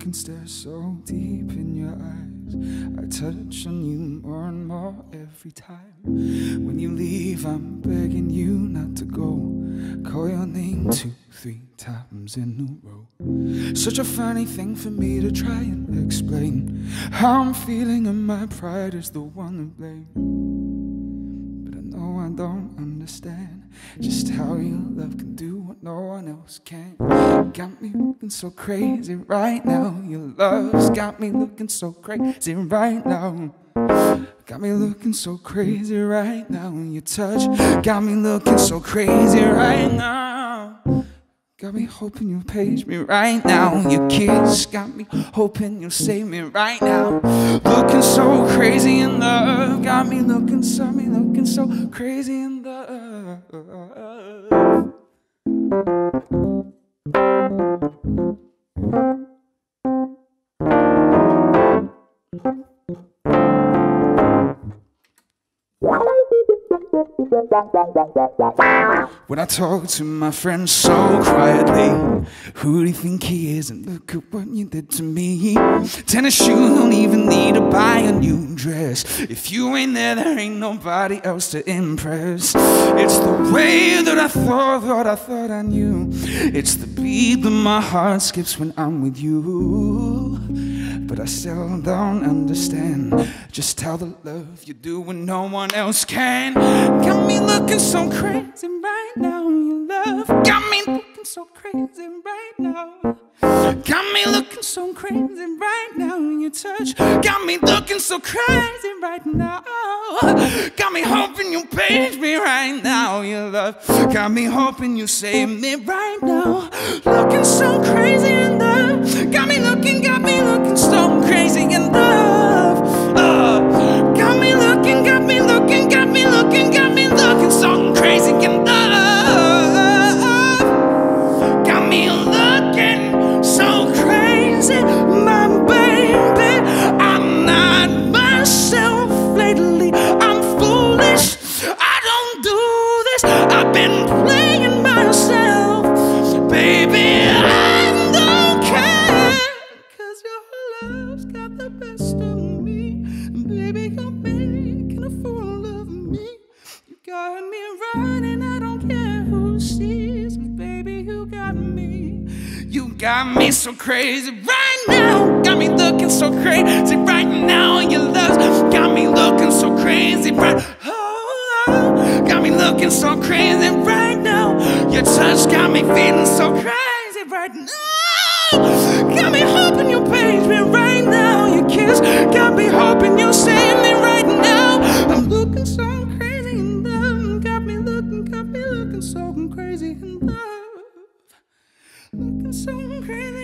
can stare so deep in your eyes. I touch on you more and more every time. When you leave, I'm begging you not to go. Call your name two, three times in a row. Such a funny thing for me to try and explain how I'm feeling, and my pride is the one to blame. Don't understand just how your love can do what no one else can. Got me looking so crazy right now. Your love's got me looking so crazy right now. Got me looking so crazy right now. Your touch got me looking so crazy right now. Got me hoping you'll page me right now. Your kiss got me hoping you'll save me right now. Looking so crazy in love. Got me looking so, me looking so crazy in love. When I talk to my friends so quietly, who do you think he is? And look at what you did to me. Tennis shoes don't even need to buy a new dress. If you ain't there, there ain't nobody else to impress. It's the way that I thought, thought I thought I knew. It's the beat that my heart skips when I'm with you. But I still don't understand just how the love you do when no one else can. Got me looking so crazy right now, your love. Got me looking so crazy right now. Got me looking so crazy right now, your touch. Got me looking so crazy right now. Got me hoping you page me right now, your love. Got me hoping you save me right now. Looking so crazy in love. Me got me looking so crazy in love. Got me running, I don't care who sees. Cause baby, you got me. You got me so crazy right now. Got me looking so crazy right now. Your love's got me looking so crazy right. Oh, got me looking so crazy right now. Your touch got me feeling so crazy looking so crazy in love. Looking so crazy